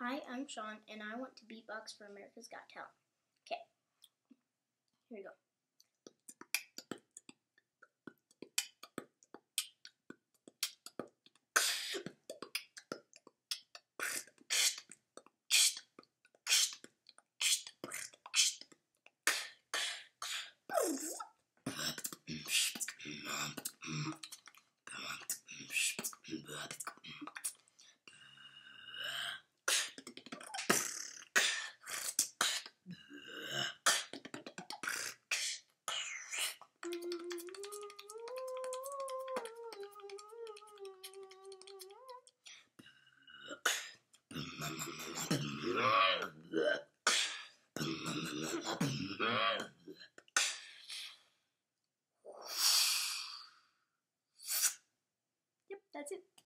Hi, I'm Sean, and I want to beatbox for America's Got Talent. Okay, here we go. Come on. Yep, that's it.